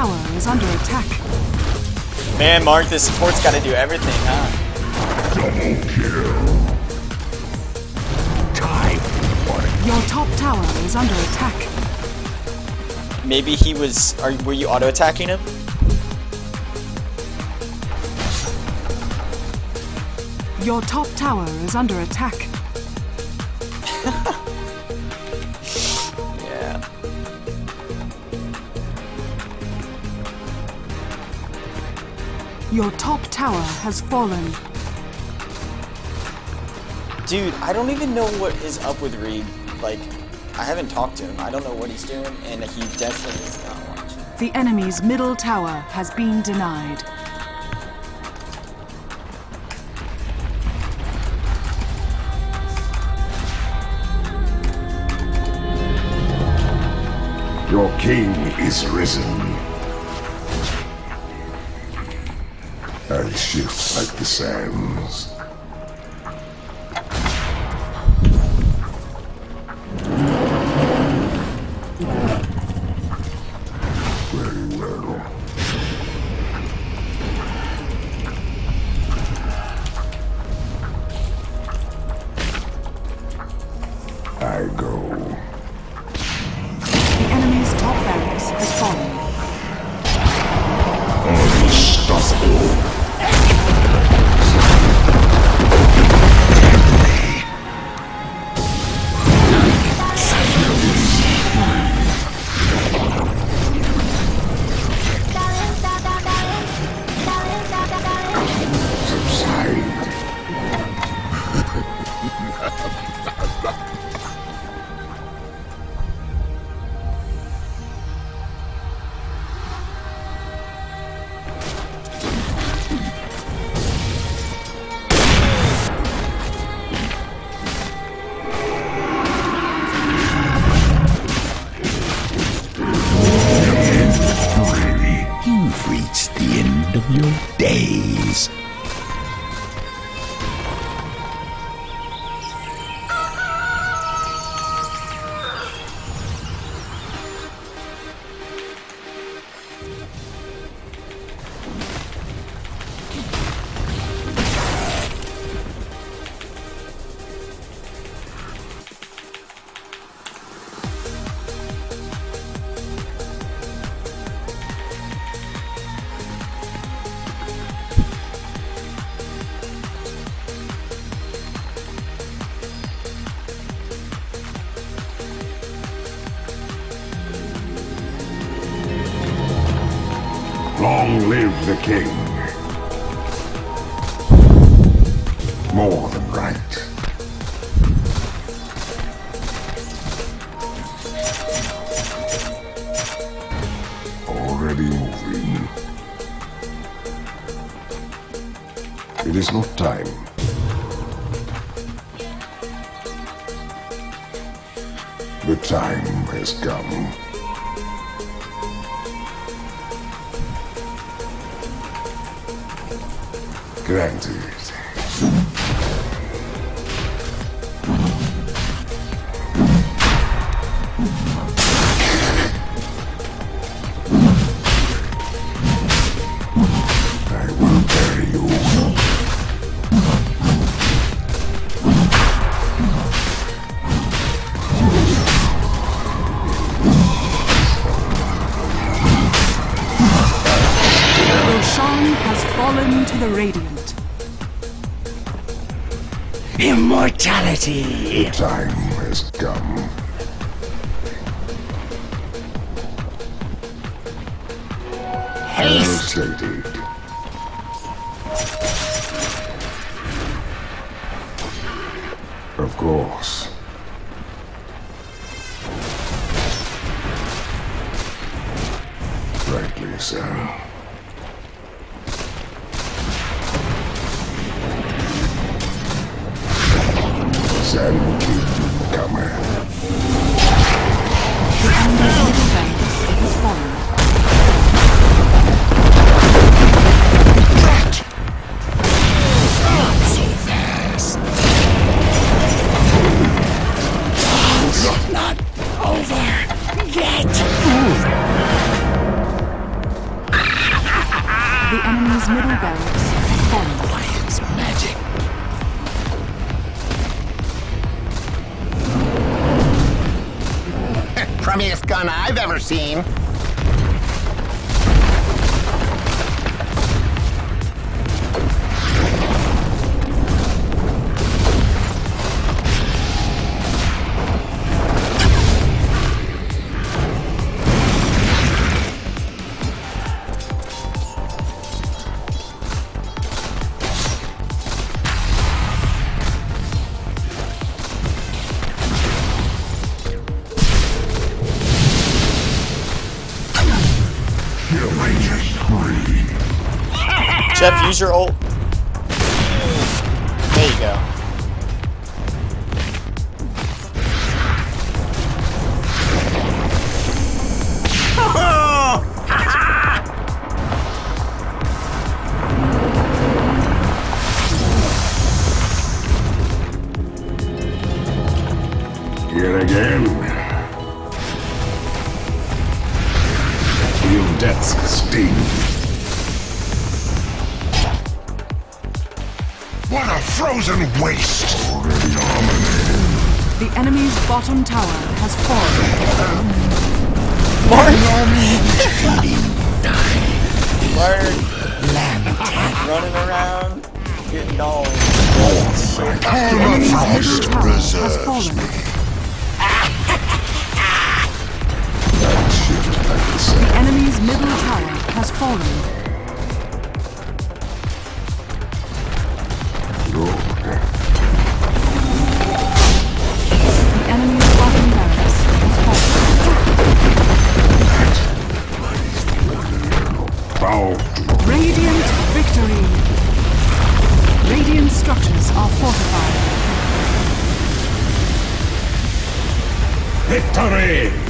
tower is under attack. Man, Mark, this support's got to do everything, huh? Double kill. Time Your top tower is under attack. Maybe he was. Are were you auto attacking him? Your top tower is under attack. Your top tower has fallen. Dude, I don't even know what is up with Reed. Like, I haven't talked to him. I don't know what he's doing, and he definitely is not watching. The enemy's middle tower has been denied. Your king is risen. I shift like the sands. I go. Days. Long live the king. More than right. Already moving. It is not time. The time has come. Granted. I will bury you. Roshan has fallen to the Radiant. Immortality! The time has come. Haste! Of course. Rightly so. Send. Gun I've ever seen. Jeff, use your ult. There you go. Yet again. Feel death's sting. What a frozen waste! Already. The enemy's bottom tower has fallen. Mark, Mark, running around, getting dollars. Frost Tower has fallen. me. That shift at the center. The enemy's middle tower has fallen. Structures are fortified. victory!